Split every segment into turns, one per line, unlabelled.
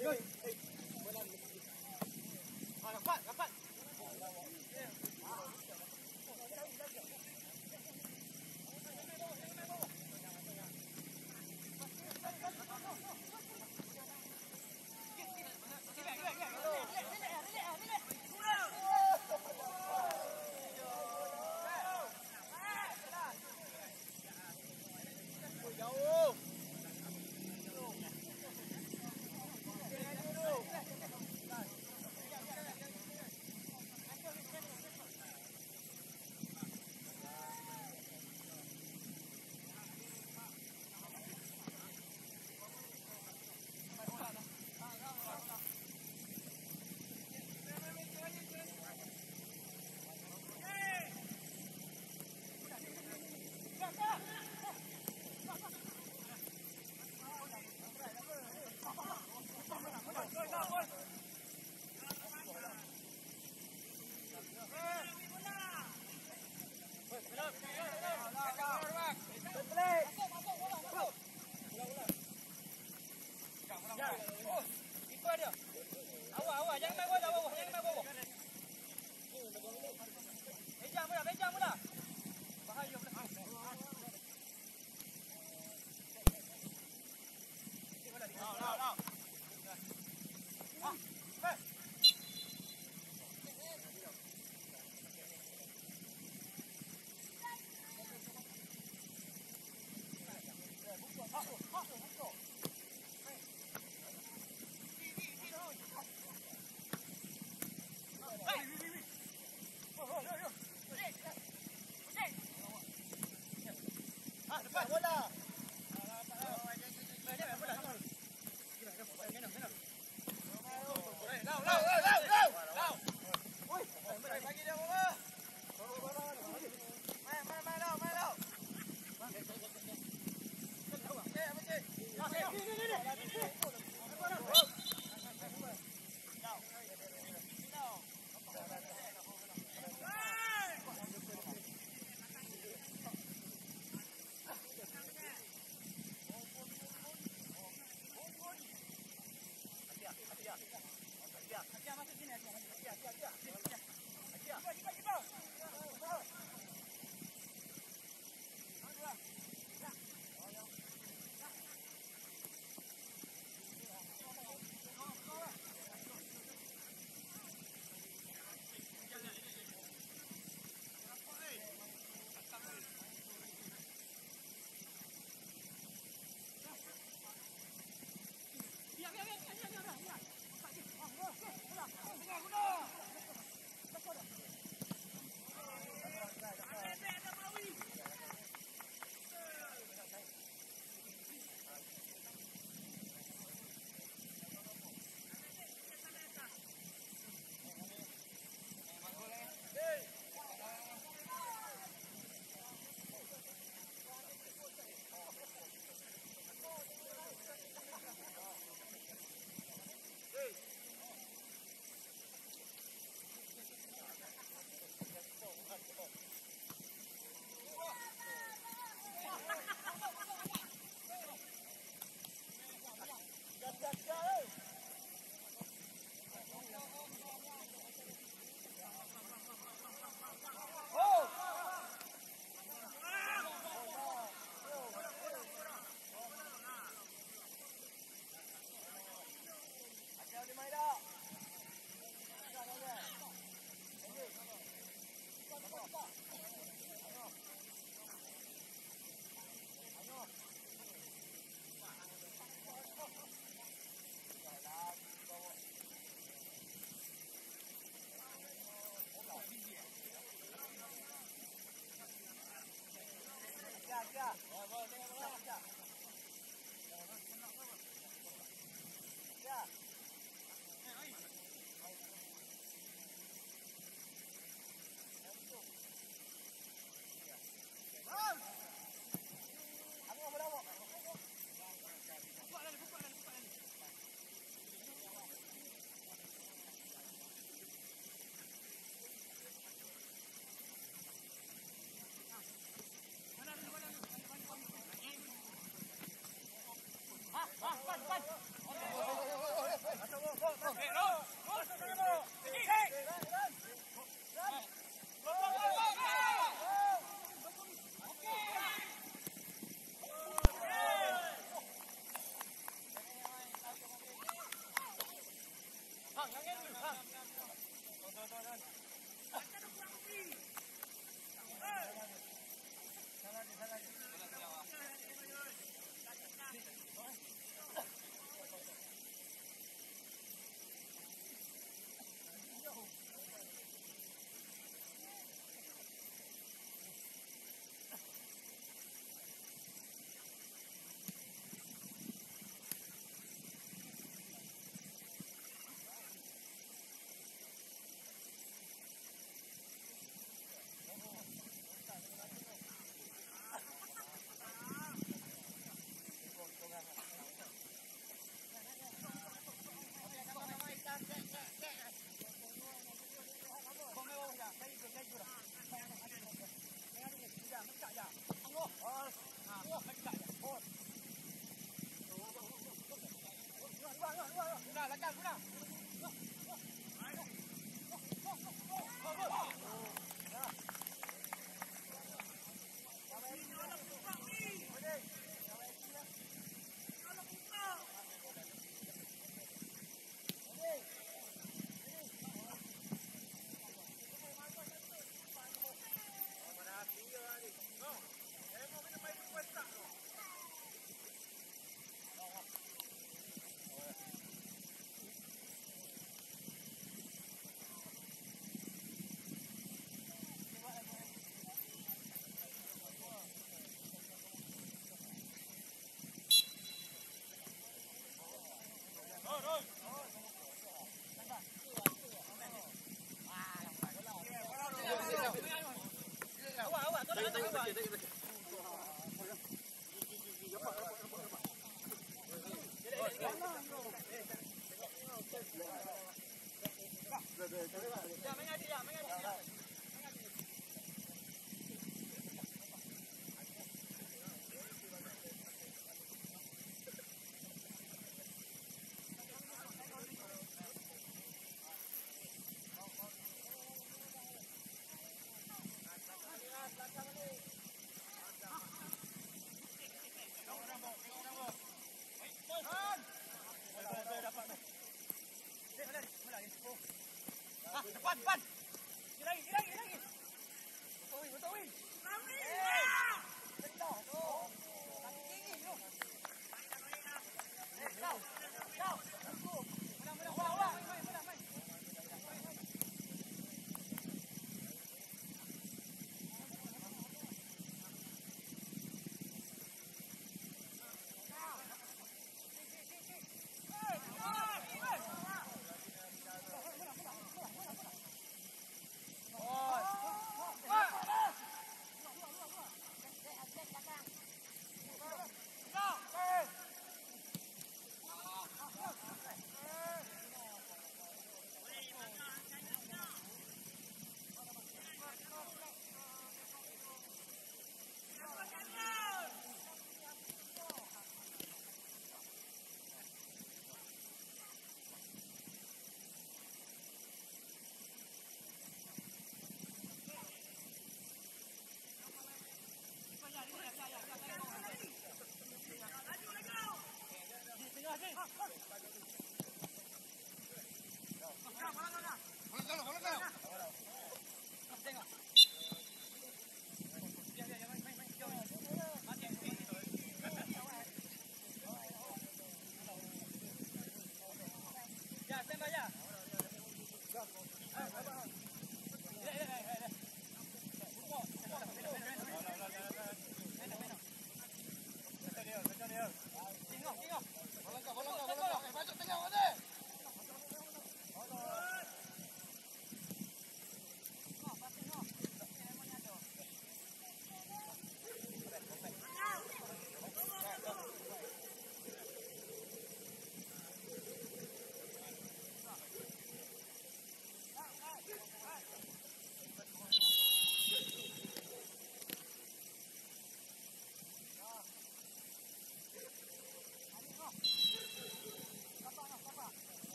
Hey. Voilà Bang, angin dulu, Bang. Tuan, tuan, tuan, tuan. Kita kurang lebih. Salah lagi, salah lagi. Sí, sí, sí.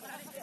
Gracias.